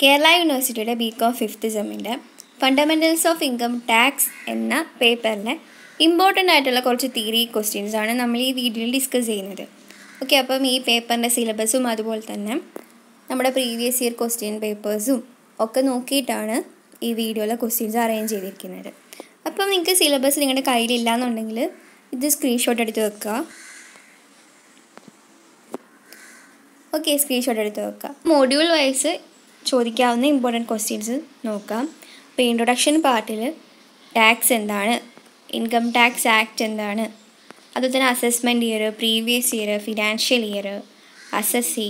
കേരള യൂണിവേഴ്സിറ്റിയുടെ B com fifth സെമ്മിന്റെ fundamentals of income tax എന്ന പേപ്പറിലെ ഇമ്പോർട്ടന്റ് ആയിട്ടുള്ള കുറച്ച് തിയറി ക്വസ്റ്റ്യൻസ് ആണ് നമ്മൾ ഈ വീഡിയോയിൽ ഡിസ്കസ് ചെയ്യുന്നത്. ഓക്കെ അപ്പം ഈ പേപ്പറിന്റെ സിലബസും അതുപോലെ തന്നെ നമ്മുടെ പ്രീവിയസ് ഇയർ ക്വസ്റ്റ്യൻ പേപ്പേഴ്സും ഒക്കെ നോക്കിയിട്ടാണ് ഈ വീഡിയോയിലെ ക്വസ്റ്റ്യൻസ് അറേഞ്ച് ചെയ്തിരിക്കുന്നത്. അപ്പം നിങ്ങൾക്ക് സിലബസ് നിങ്ങളുടെ കയ്യിലില്ല എന്നുണ്ടെങ്കിൽ ഇത് സ്ക്രീൻഷോട്ട് എടുത്ത് വെക്കുക. ഓക്കെ സ്ക്രീൻഷോട്ട് എടുത്ത് വെക്കുക. മോഡ്യൂൾ വൈസ് ചോദിക്കാവുന്ന ഇമ്പോർട്ടന്റ് ക്വസ്റ്റ്യൻസ് നോക്കാം. അപ്പോൾ ഇൻട്രൊഡക്ഷൻ പാർട്ടിൽ ടാക്സ് എന്താണ്? ഇൻകം ടാക്സ് ആക്ട് എന്താണ്? അതുപോലെ തന്നെ assessment year previous year financial year assessee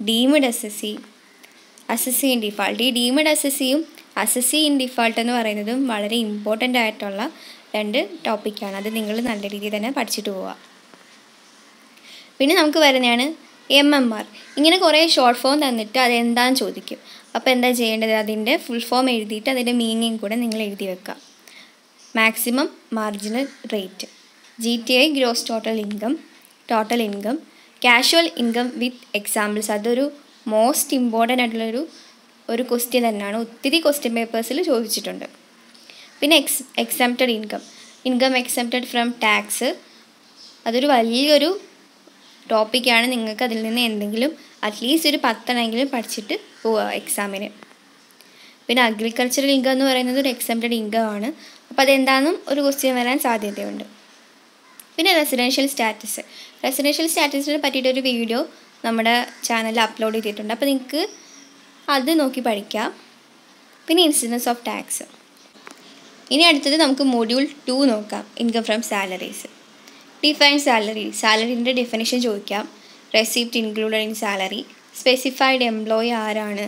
deemed assessee assessee in default ഈ ഡീംഡ് അസസ്സിയും അസസ്സി ഇൻ ഡിഫാൾട്ട് എന്ന് പറയുന്നതും വളരെ ഇമ്പോർട്ടന്റ് ആയിട്ടുള്ള രണ്ട് ടോപ്പിക്കാണ് അത് നിങ്ങൾ നല്ല രീതിയിൽ തന്നെ പഠിച്ചിട്ട് പോവുക. പിന്നെ നമുക്ക് വരുന്നതാണ് എം എം ആർ ഇങ്ങനെ കുറേ ഷോർട്ട് ഫോം തന്നിട്ട് അതെന്താന്ന് ചോദിക്കും. അപ്പോൾ എന്താ ചെയ്യേണ്ടത്? അതിന്റെ ഫുൾ ഫോം എഴുതിയിട്ട് അതിന്റെ മീനിങ് കൂടെ നിങ്ങൾ എഴുതി വെക്കുക. Maximum marginal rate G T I gross total income total income casual income with examples അതൊരു മോസ്റ്റ് ഇമ്പോർട്ടന്റ് ആയിട്ടുള്ളൊരു ഒരു ക്വസ്റ്റ്യൻ തന്നെയാണ്. ഒത്തിരി ക്വസ്റ്റ്യൻ പേപ്പേഴ്സിൽ ചോദിച്ചിട്ടുണ്ട്. പിന്നെ ex exempted income income exempted from tax അതൊരു വലിയൊരു ടോപ്പിക്കാണ് നിങ്ങൾക്ക് അതിൽ നിന്ന് എന്തെങ്കിലും അറ്റ്ലീസ്റ്റ് ഒരു പത്തെണ്ണെങ്കിലും പഠിച്ചിട്ട് പോവുക എക്സാമിന് പിന്നെ അഗ്രികൾച്ചറൽ ഇൻകം എന്ന് പറയുന്നത് ഒരു എക്സംപ്റ്റഡ് ഇൻകം ആണ്. അപ്പോൾ അതെന്താണെന്നും ഒരു ക്വസ്റ്റ്യൻ വരാൻ സാധ്യതയുണ്ട്. പിന്നെ റെസിഡൻഷ്യൽ സ്റ്റാറ്റസ് റെസിഡൻഷ്യൽ സ്റ്റാറ്റസിനെ പറ്റിയിട്ടൊരു വീഡിയോ നമ്മുടെ ചാനലിൽ അപ്ലോഡ് ചെയ്തിട്ടുണ്ട്. അപ്പോൾ നിങ്ങൾക്ക് അത് നോക്കി പഠിക്കാം. പിന്നെ ഇൻസിഡൻസ് ഓഫ് ടാക്സ് ഇനി അടുത്തത് നമുക്ക് മൊഡ്യൂൾ ടു നോക്കാം. Income from salaries define salary സാലറിന്റെ definition ചോദിക്കാം. Receipt included in salary specified employee ആരാണ്?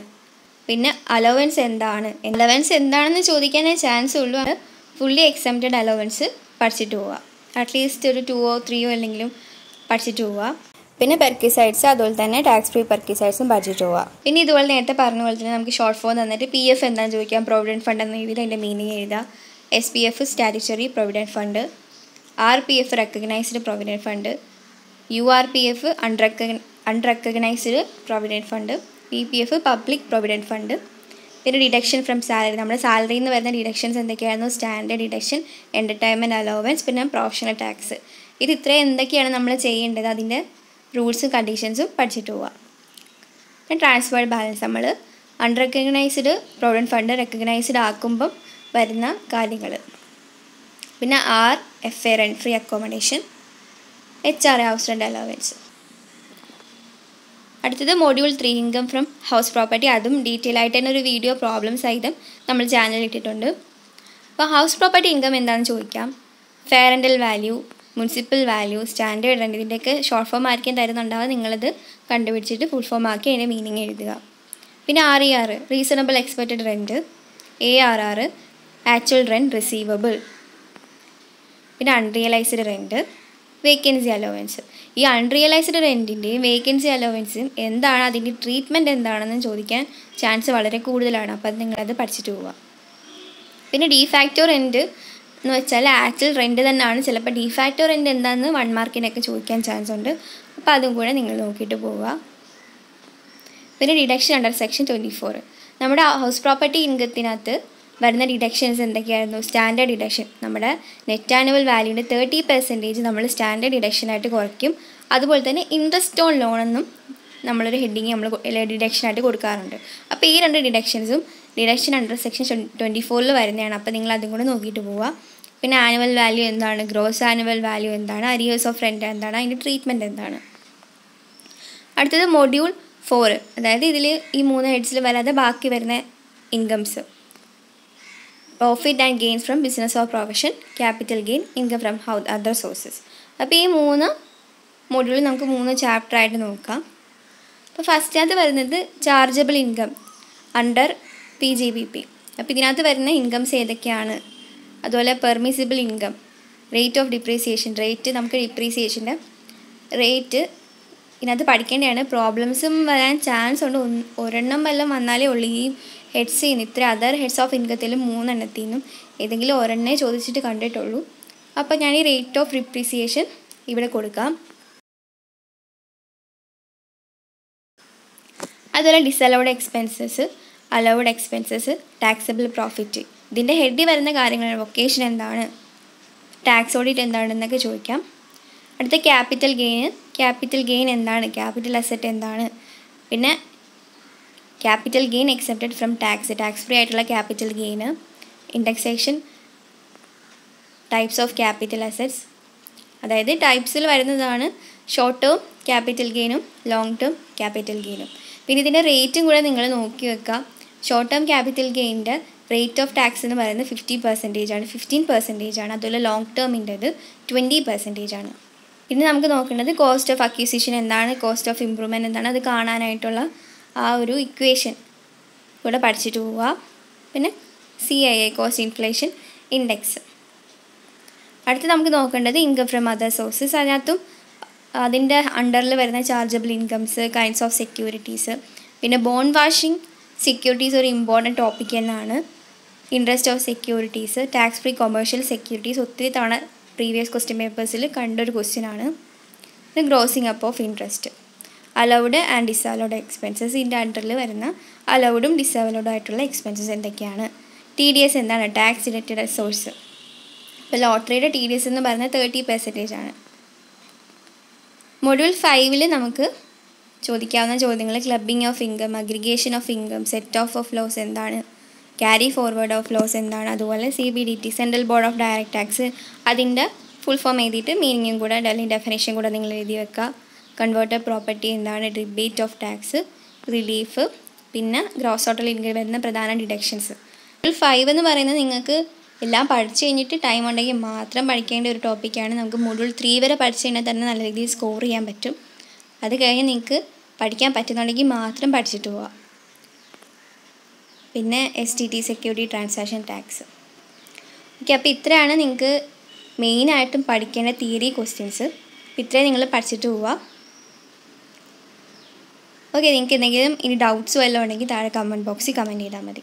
പിന്നെ അലവൻസ് എന്താണ്? അലവൻസ് എന്താണെന്ന് ചോദിക്കാനേ ചാൻസ് ഉള്ളൂ. അത് ഫുള്ളി എക്സംപ്റ്റഡ് അലവൻസ് പഠിച്ചിട്ട് പോവുക അറ്റ്ലീസ്റ്റ് ഒരു ടൂവോ ത്രീയോ അല്ലെങ്കിലും പഠിച്ചിട്ട് പോവുക പിന്നെ പെർക്കിസൈഡ്സ് അതുപോലെ തന്നെ ടാക്സ് ഫ്രീ പെർക്കിസൈഡ്സും പഠിച്ചിട്ട് പോവുക പിന്നെ ഇതുപോലെ നേരത്തെ പറഞ്ഞ പോലെ തന്നെ നമുക്ക് ഷോർട്ട് ഫോം തന്നിട്ട് പി എഫ് എന്താണെന്ന് ചോദിക്കാം. പ്രൊവിഡന്റ് ഫണ്ട് എന്ന രീതിയിൽ അതിന്റെ മീനിങ് എഴുതുക S P F statutory provident fund R P F recognised provident fund U R P F അൺറെക്കഗ് unrecognised provident fund P P F public provident fund പിന്നെ deduction from salary നമ്മുടെ സാലറിയിൽ നിന്ന് വരുന്ന deductions എന്തൊക്കെയായിരുന്നു? സ്റ്റാൻഡേർഡ് ഡിഡക്ഷൻ എന്റർടൈൻമെന്റ് അലോവൻസ് പിന്നെ professional tax ഇത് ഇത്രയും എന്തൊക്കെയാണ് നമ്മൾ ചെയ്യേണ്ടത്? അതിന്റെ റൂൾസും കണ്ടീഷൻസും പഠിച്ചിട്ട് പോവുക പിന്നെ ട്രാൻസ്ഫേർഡ് ബാലൻസ് നമ്മൾ അൺറെക്കഗ്നൈസ്ഡ് പ്രൊവിഡന്റ് ഫണ്ട് റെക്കഗ്നൈസ്ഡ് ആക്കുമ്പം വരുന്ന കാര്യങ്ങൾ പിന്നെ R F A free accommodation H R house rent allowance അടുത്തത് module three income from house property അതും ഡീറ്റെയിൽ ആയിട്ട് തന്നെ ഒരു വീഡിയോ പ്രോബ്ലം സഹിതം നമ്മൾ ചാനലിൽ ഇട്ടിട്ടുണ്ട്. അപ്പോൾ ഹൗസ് പ്രോപ്പർട്ടി ഇൻകം എന്താണെന്ന് ചോദിക്കാം. Fair annual value municipal value standard rent ഇതിന്റെയൊക്കെ ഷോർട്ട് ഫോം ആയിരിക്കും തരുന്നുണ്ടാവുക നിങ്ങളത് കണ്ടുപിടിച്ചിട്ട് ഫുൾ ഫോം ആക്കി അതിന്റെ മീനിങ് എഴുതുക. പിന്നെ R E R reasonable expected rent A R R actual rent receivable പിന്നെ അൺറിയലൈസ്ഡ് റെന്റ് വേക്കൻസി അലോവൻസ് ഈ അൺറിയലൈസ്ഡ് റെന്റിന്റെയും വേക്കൻസി അലോവൻസും എന്താണ്? അതിന്റെ ട്രീറ്റ്മെന്റ് എന്താണെന്ന് ചോദിക്കാൻ ചാൻസ് വളരെ കൂടുതലാണ്. അപ്പം നിങ്ങളത് പഠിച്ചിട്ട് പോവുക പിന്നെ ഡിഫാക്റ്റോ റെന്റ് എന്ന് വെച്ചാൽ ആക്ച്വൽ റെന്റ് തന്നെയാണ്. ചിലപ്പോൾ ഡിഫാക്റ്റോ റെന്റ് എന്താണെന്ന് വൺ മാർക്കിനൊക്കെ ചോദിക്കാൻ ചാൻസ് ഉണ്ട്. അപ്പോൾ അതും കൂടെ നിങ്ങൾ നോക്കിയിട്ട് പോവുക പിന്നെ deduction under section twenty four നമ്മുടെ ഹൗസ് പ്രോപ്പർട്ടി ഇൻകത്തിനകത്ത് വരുന്ന ഡിഡക്ഷൻസ് എന്തൊക്കെയായിരുന്നു? സ്റ്റാൻഡേർഡ് ഡിഡക്ഷൻ നമ്മുടെ നെറ്റ് ആനുവൽ വാല്യൂന്റെ തേർട്ടി പെർസെന്റേജ് നമ്മൾ സ്റ്റാൻഡേർഡ് ഡിഡക്ഷനായിട്ട് കുറയ്ക്കും. അതുപോലെ തന്നെ ഇൻട്രസ്റ്റ് ഓൺ ലോൺ എന്നും നമ്മളൊരു ഹെഡിങ് നമ്മൾ ഡിഡക്ഷനായിട്ട് കൊടുക്കാറുണ്ട്. അപ്പോൾ ഈ രണ്ട് ഡിഡക്ഷൻസും ഡിഡക്ഷൻ അണ്ടർ സെക്ഷൻ ട്വന്റി ഫോറിൽ വരുന്നതാണ്. അപ്പോൾ നിങ്ങൾ അതും കൂടെ നോക്കിയിട്ട് പോവുക. പിന്നെ ആനുവൽ വാല്യൂ എന്താണ്? ഗ്രോസ് ആനുവൽ വാല്യൂ എന്താണ്? അരിയേഴ്സ് ഓഫ് റെന്റ് എന്താണ്? അതിന്റെ ട്രീറ്റ്മെന്റ് എന്താണ്? അടുത്തത് മൊഡ്യൂൾ ഫോർ അതായത് ഇതിൽ ഈ മൂന്ന് ഹെഡ്സിൽ വരാതെ ബാക്കി വരുന്ന incomes profit and gains from business or profession capital gain income from how other sources അപ്പോൾ ഈ മൂന്ന് മൊഡ്യൂൾ നമുക്ക് മൂന്ന് ചാപ്റ്റർ ആയിട്ട് നോക്കാം. അപ്പോൾ ഫസ്റ്റിനകത്ത് വരുന്നത് chargeable income under P G B P അപ്പോൾ ഇതിനകത്ത് വരുന്ന ഇൻകംസ് ഏതൊക്കെയാണ്? അതുപോലെ permissible income rate of depreciation rate നമുക്ക് ഡിപ്രീസിയേഷന്റെ റേറ്റ് ഇതിനകത്ത് പഠിക്കേണ്ടതാണ്. പ്രോബ്ലംസും വരാൻ ചാൻസ് ഉണ്ട്. ഒരെണ്ണം വല്ലതും വന്നാലേ ഉള്ളൂ. ഈ ഹെഡ്സ് ചെയ്യുന്നു. ഇത്ര അതർ ഹെഡ്സ് ഓഫ് ഇൻകത്തിലും മൂന്നെണ്ണത്തിൽ നിന്നും ഏതെങ്കിലും ഒരെണ്ണേ ചോദിച്ചിട്ട് കണ്ടിട്ടുള്ളൂ. അപ്പോൾ ഞാൻ ഈ റേറ്റ് ഓഫ് റിപ്രീസിയേഷൻ ഇവിടെ കൊടുക്കാം. അതുപോലെ disallowed expenses allowed expenses taxable profit ഇതിന്റെ ഹെഡിൽ വരുന്ന കാര്യങ്ങളാണ്. വൊക്കേഷൻ എന്താണ്? ടാക്സ് ഓഡിറ്റ് എന്താണെന്നൊക്കെ ചോദിക്കാം. അടുത്ത ക്യാപിറ്റൽ ഗെയിൻ ക്യാപിറ്റൽ ഗെയിൻ എന്താണ്? ക്യാപിറ്റൽ അസറ്റ് എന്താണ്? പിന്നെ capital gain excepted from tax tax free ആയിട്ടുള്ള capital gain indexation types of capital assets അതായത് ടൈപ്സിൽ വരുന്നതാണ് ഷോർട്ട് ടേം ക്യാപിറ്റൽ ഗെയിനും ലോങ് ടേം ക്യാപിറ്റൽ ഗെയിനും പിന്നെ ഇതിന്റെ റേറ്റും കൂടെ നിങ്ങൾ നോക്കി വെക്കുക. ഷോർട്ട് ടേം ക്യാപിറ്റൽ ഗെയിന്റെ റേറ്റ് ഓഫ് ടാക്സ് എന്ന് പറയുന്നത് ഫിഫ്റ്റി പെർസെന്റേജ് ആണ്. ഫിഫ്റ്റീൻ പെർസെന്റേജ് ആണ്. അതുപോലെ ലോങ് ടേമിന്റെത് ട്വന്റി പെർസെന്റേജ് ആണ്. പിന്നെ നമുക്ക് നോക്കേണ്ടത് കോസ്റ്റ് ഓഫ് അക്യൂസിഷൻ എന്താണ്? കോസ്റ്റ് ഓഫ് ഇമ്പ്രൂവ്മെന്റ് എന്താണ്? അത് കാണാനായിട്ടുള്ള ആ ഒരു ഇക്വേഷൻ കൂടെ പഠിച്ചിട്ട് പോവുക പിന്നെ C I I cost inflation index അടുത്ത് നമുക്ക് നോക്കേണ്ടത് ഇൻകം ഫ്രം അതർ സോഴ്സസ് അതിനകത്തും അതിന്റെ അണ്ടറിൽ വരുന്ന chargeable incomes kinds of securities പിന്നെ ബോൺ വാഷിംഗ് സെക്യൂരിറ്റീസ് ഒരു ഇമ്പോർട്ടന്റ് ടോപ്പിക് തന്നെയാണ്. Interest of securities tax free commercial securities ഒത്തിരി തവണ പ്രീവിയസ് ക്വസ്റ്റ്യൻ പേപ്പേഴ്സിൽ കണ്ടൊരു ക്വസ്റ്റ്യൻ ആണ്. പിന്നെ grossing up of interest allowed and disallowed expenses ഇതിന്റെ അണ്ടറിൽ വരുന്ന അലൗഡും ഡിസലൗഡും ആയിട്ടുള്ള എക്സ്പെൻസസ് എന്തൊക്കെയാണ്? ടി ഡി എസ് എന്താണ്? ടാക്സ് റിലേറ്റഡ് സോഴ്സ് ഇപ്പോൾ ലോട്ടറിയുടെ ടി ഡി എസ് എന്ന് പറയുന്നത് തേർട്ടി പെർസെന്റേജ് ആണ്. മൊഡ്യൂൾ ഫൈവിൽ നമുക്ക് ചോദിക്കാവുന്ന ചോദ്യങ്ങൾ clubbing of income aggregation of income set off of loss എന്താണ്? ക്യാരി ഫോർവേഡ് ഓഫ് ലോസ് എന്താണ്? അതുപോലെ C B D T central board of direct tax അതിന്റെ ഫുൾ ഫോം എഴുതിയിട്ട് മീനിങ്ങും കൂടെ അല്ലെങ്കിൽ ഡെഫിനേഷൻ കൂടെ നിങ്ങൾ എഴുതി വെക്കുക. കൺവേർട്ടഡ് പ്രോപ്പർട്ടി എന്താണ് റിബേറ്റ് ഓഫ് ടാക്സ് റിലീഫ് പിന്നെ ഗ്രോസ് ടോട്ടൽ ഇൻകം വരുന്ന പ്രധാന ഡിഡക്ഷൻസ് ഫൈവ് എന്ന് പറയുന്നത് നിങ്ങൾക്ക് എല്ലാം പഠിച്ചു കഴിഞ്ഞിട്ട് ടൈം ഉണ്ടെങ്കിൽ മാത്രം പഠിക്കേണ്ട ഒരു ടോപ്പിക്കാണ് നമുക്ക് മൊഡ്യൂൾ ത്രീ വരെ പഠിച്ചു കഴിഞ്ഞാൽ തന്നെ നല്ല രീതിയിൽ സ്കോർ ചെയ്യാൻ പറ്റും. അത് കഴിഞ്ഞ് നിങ്ങൾക്ക് പഠിക്കാൻ പറ്റുന്നുണ്ടെങ്കിൽ മാത്രം പഠിച്ചിട്ട് പോവാം. പിന്നെ S T T security transaction tax okay അപ്പോൾ ഇത്രയാണ് നിങ്ങൾക്ക് മെയിനായിട്ടും പഠിക്കേണ്ട തിയറി ക്വസ്റ്റ്യൻസ് ഇത്രയും നിങ്ങൾ പഠിച്ചിട്ട് പോവുക ഓക്കെ നിങ്ങൾക്ക് എന്തെങ്കിലും ഇനി ഡൗട്ട്സ് വല്ലതും ഉണ്ടെങ്കിൽ താഴെ കമന്റ് ബോക്സിൽ കമന്റ് ചെയ്താൽ മതി.